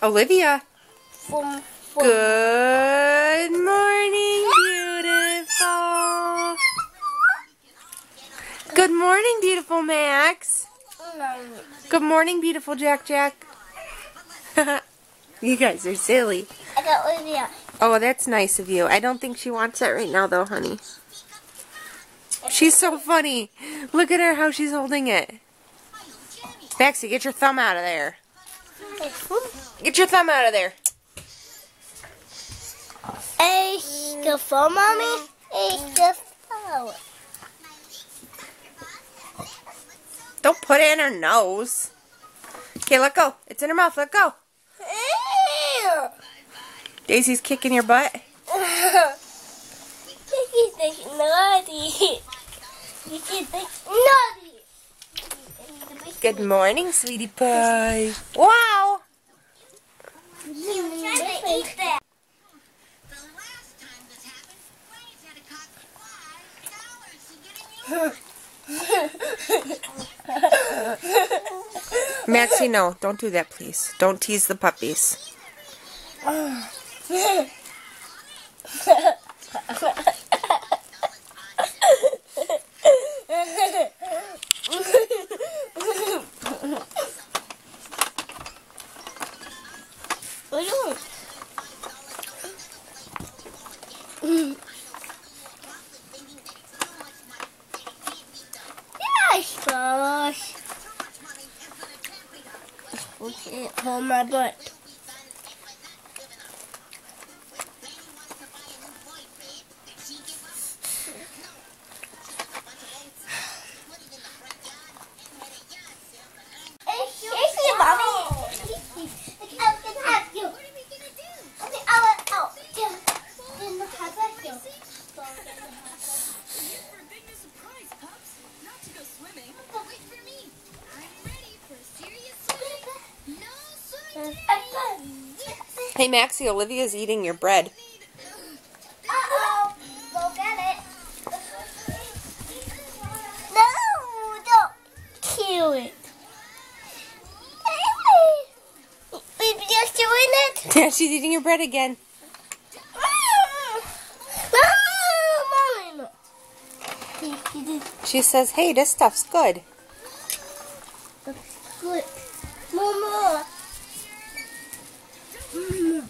Olivia. Boom, boom. Good morning, beautiful. Good morning, beautiful Max. Good morning, beautiful Jack Jack. you guys are silly. I got Olivia. Oh, that's nice of you. I don't think she wants it right now, though, honey. She's so funny. Look at her, how she's holding it. Maxie, get your thumb out of there. Get your thumb out of there. Hey, the phone, mommy. Hey, the phone. Don't put it in her nose. Okay, let go. It's in her mouth. Let go. Ew. Daisy's kicking your butt. This is naughty. This is naughty. Good morning, sweetie pie. Wow. You trying to eat that. The last time this happened, Wayne's had to cost five dollars to get a new Maxie, no. Don't do that, please. Don't tease the puppies. What are you doing? Yes, gosh. Okay, hold my butt. Hey, Maxie, Olivia's eating your bread. Uh-oh. Go get it. No, don't kill it. Doing it. Yeah, she's eating your bread again. No, Mom. She says, hey, this stuff's good. Good. Mama. Milk?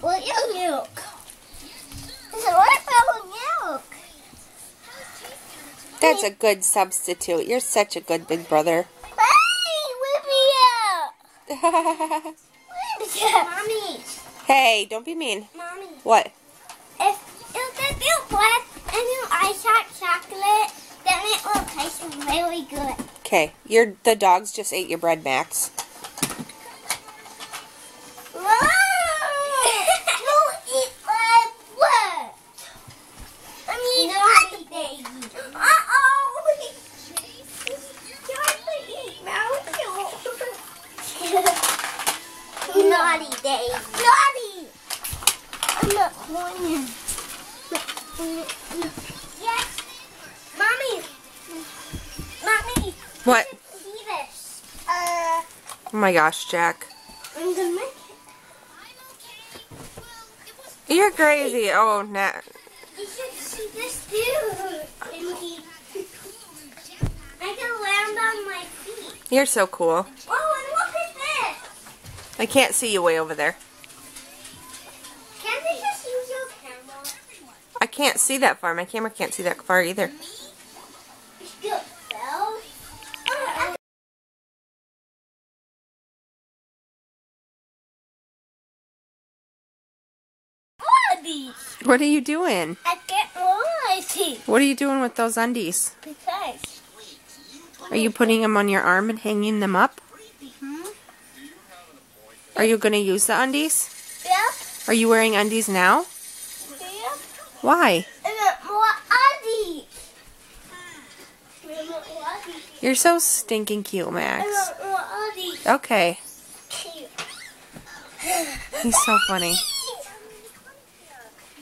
What your milk? I said, what about milk? That's a good substitute. You're such a good big brother. Hey, whip me up. Mommy. hey, don't be mean. Mommy. What? If if you bread and you ice hot chocolate, then it will taste really good. Okay, your the dogs just ate your bread, Max. you eat my bread. Naughty baby. Uh-oh. Trying to eat mouth. Naughty day. Naughty. I'm not going Yes. What? Uh, Oh my gosh, Jack. I'm gonna make it. You're crazy. Oh, nah. You should see this too. I can land on my feet. You're so cool. Oh, and look at this. I can't see you way over there. Can't they just use your camera? I can't see that far. My camera can't see that far either. These? What are you doing? I get more I. What are you doing with those undies? Besides. Are you putting them on your arm and hanging them up? Hmm? Are you going to use the undies? Yeah. Are you wearing undies now? Yeah. Why? More Addies. And more Addies. You're so stinking cute, Max. And more Addies. Okay. He's so funny.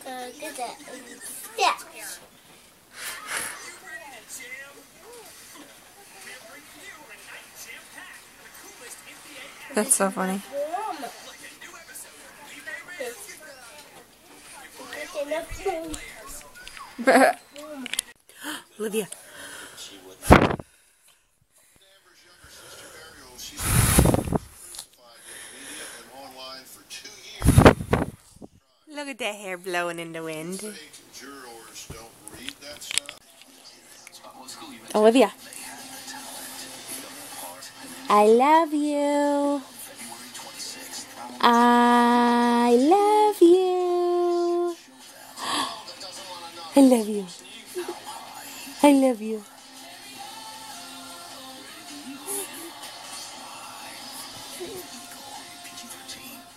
Uh, get that. Yeah. That's so funny. Warm. Get enough room. Olivia. Amber's younger sister Ariel, she's certified in media and online so funny. Olivia. Look at that hair blowing in the wind. Think jurors don't read that stuff. Olivia. I love you. I love you. I love you. I love you.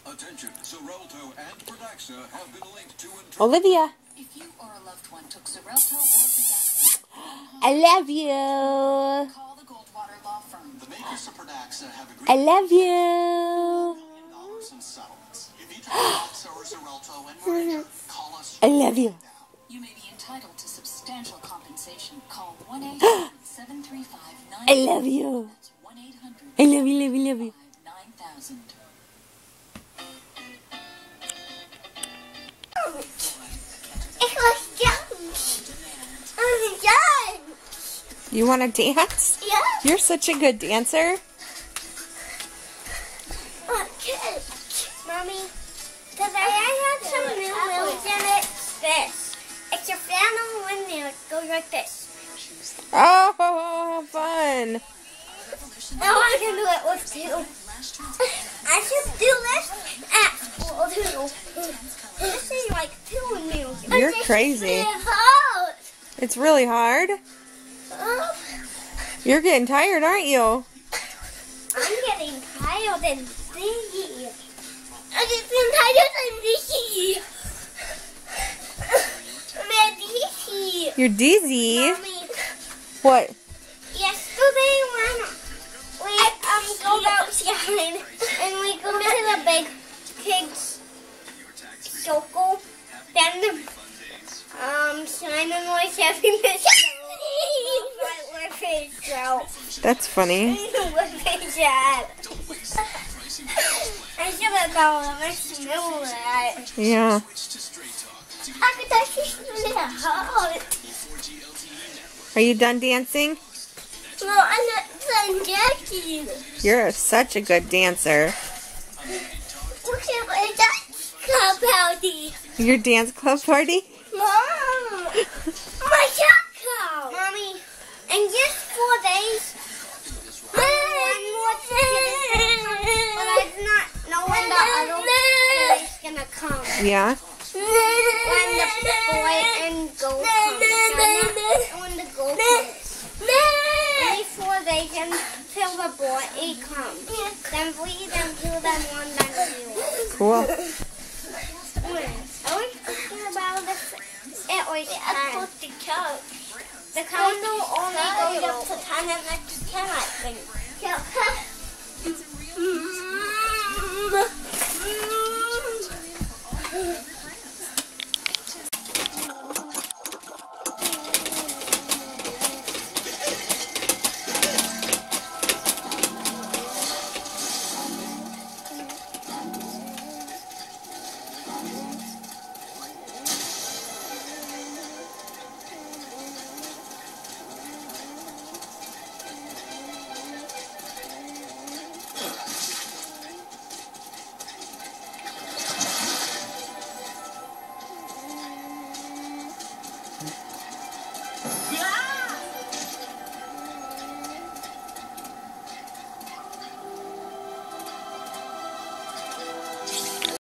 Attention, Xarelto and Pradaxa have been linked to and Olivia. If you or a loved one took Xarelto or Pradaxa, I love you. call the Goldwater Law Firm. the makers of Pradaxa have agreed I love you. Mm-hmm. I love you. You may be entitled to substantial compensation. Call 1 800 735 I love you. I love you, love you, love you. 9000. It was done. I'm done. You want to dance? Yeah. You're such a good dancer. Oh, goes like this. Oh, fun. Oh, I want to do it with two. I should do this at school too. This is like two wheels. You're crazy. Oh. It's really hard. Oh. You're getting tired, aren't you? I'm getting tired and dizzy. I'm getting tired and dizzy. I'm dizzy. You're dizzy. Mommy, What? yesterday when we um go outside and we go to the big kids circle, then um Simon was having this right with his out. That's funny. with his out. I should have gone and smell that. Yeah. I could actually smell it hot. Are you done dancing? Well, I'm not done Jackie. You're such a good dancer. Look at my dance club party. Your dance club party? Mom! My taco! Mommy, in just four days. One more day. But I do not know when the other day is gonna come. Yeah. When the boy and girl come. And when the girl comes. Only four days until the boy comes. Then we then do them one by two. Cool. I was thinking about this. It was time. the couch. The candle only goes up to 10 and next 10, I think.